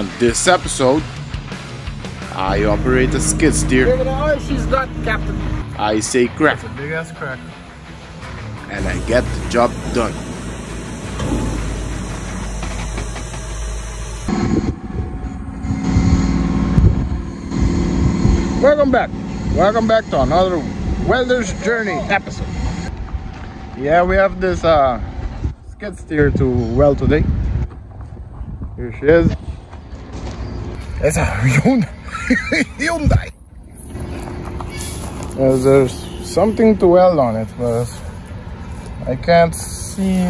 On this episode, I operate a skid steer. Give it an eye, she's got captain. I say crack, It's a big ass crack. and I get the job done. Welcome back. Welcome back to another Welder's Journey episode. Yeah, we have this uh, skid steer to weld today. Here she is. It's a Hyundai. Hyundai. Uh, there's something to weld on it, but I can't see.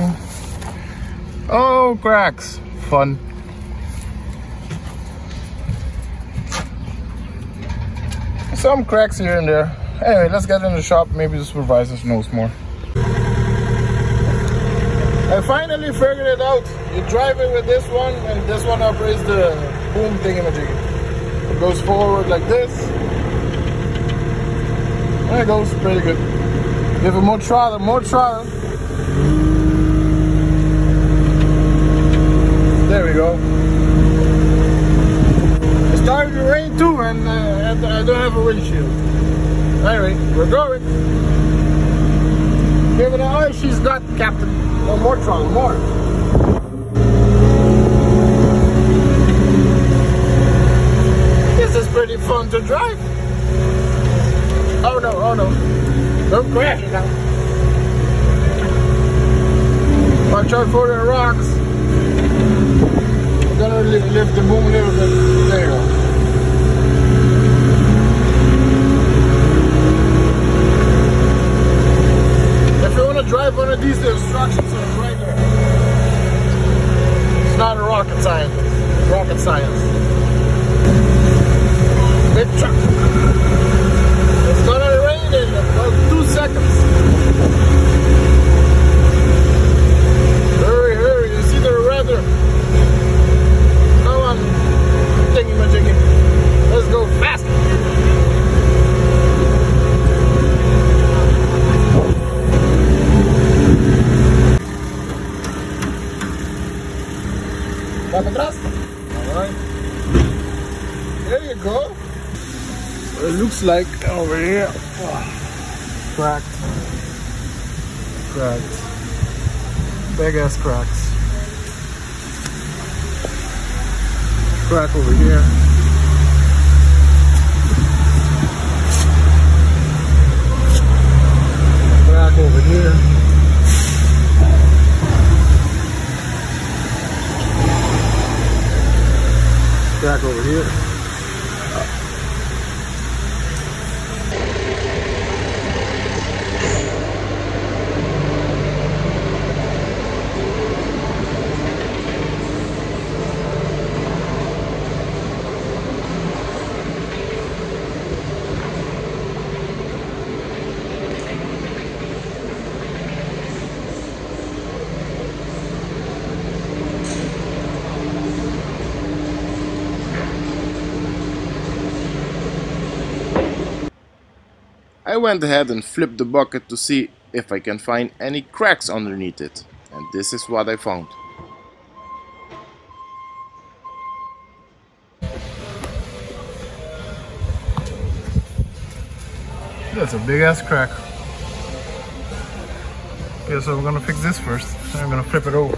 Oh, cracks. Fun. Some cracks here and there. Anyway, let's get in the shop. Maybe the supervisor knows more. I finally figured it out. You drive it with this one, and this one operates the boom thingamajiggy. It goes forward like this. There it goes, pretty good. Give it more throttle, more throttle. There we go. It started to rain too, and, uh, and I don't have a windshield. Anyway, we're going. Eye, she's got captain. More throttle, more. This is pretty fun to drive. Oh no, oh no. Don't crash. Watch out for the rocks. I'm gonna lift the boom a little bit. There you go. If you want to drive one of these, the instructions are right there. It's not a rocket science. Rocket science. Big truck. It's gonna rain in about two seconds. Hurry, hurry, you see the weather. Come on, thingy majiggy. Let's go fast. Back atrás. Alright. There you go. It looks like over here. Cracked. Cracked. Big ass cracks. Crack over here. Crack over here. Crack over here. Went ahead and flipped the bucket to see if I can find any cracks underneath it. And this is what I found. That's a big ass crack. Okay, so we're gonna fix this first. I'm gonna flip it over.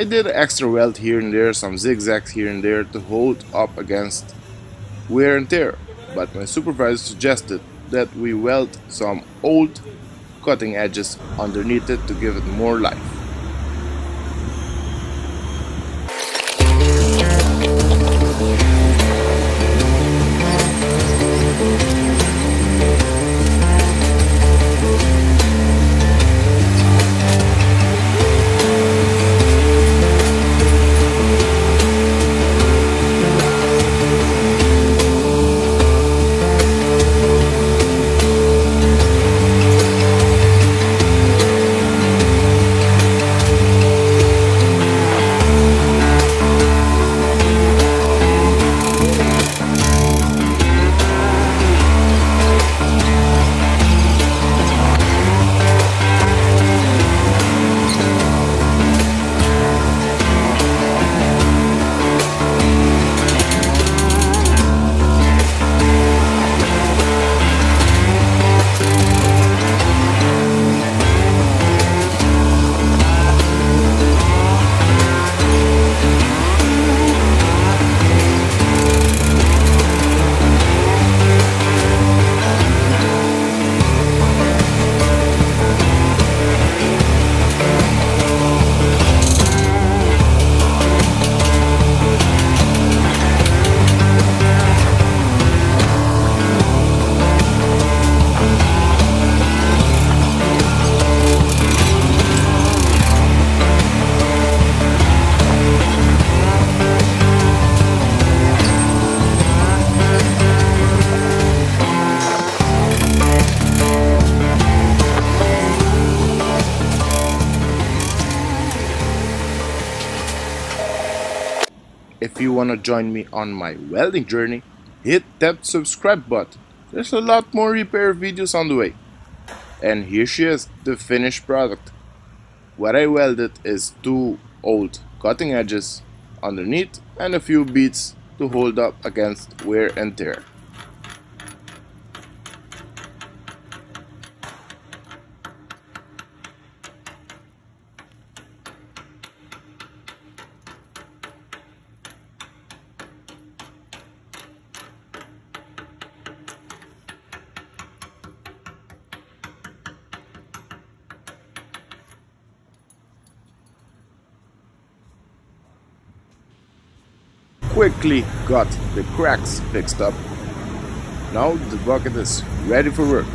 I did extra weld here and there, some zigzags here and there to hold up against wear and tear, but my supervisor suggested that we weld some old cutting edges underneath it to give it more life. If you wanna join me on my welding journey, hit that subscribe button. There's a lot more repair videos on the way. And here she is, the finished product. What I welded is two old cutting edges underneath and a few beads to hold up against wear and tear. Quickly got the cracks fixed up. Now the bucket is ready for work.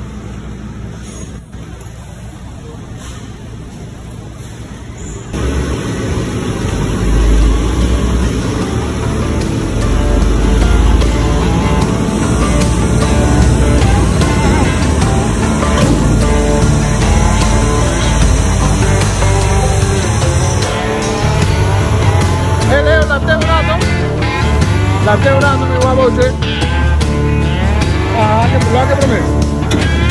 está quebrando mi baboche. Ajá, ah, que lo que.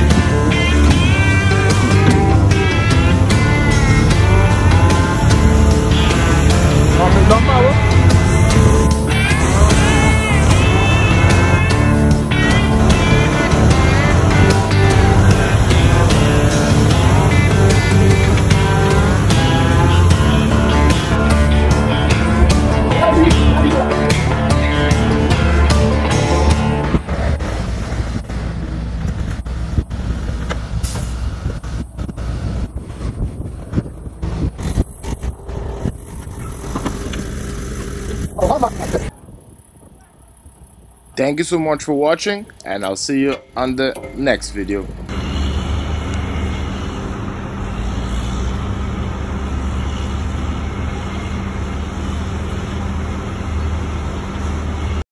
Thank you so much for watching and I'll see you on the next video.